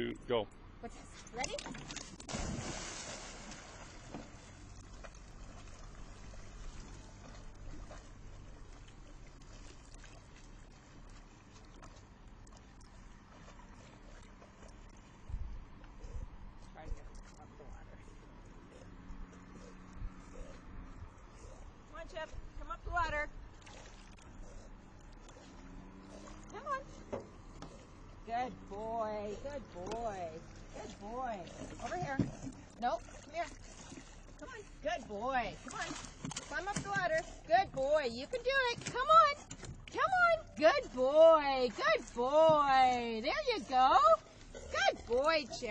two, go. What's? Ready? Come on, Chip. Come up the ladder. Come on. Good boy. Good boy. Good boy. Over here. Nope. Come here. Come on. Good boy. Come on. Climb up the ladder. Good boy. You can do it. Come on. Come on. Good boy. Good boy. There you go. Good boy, Chip.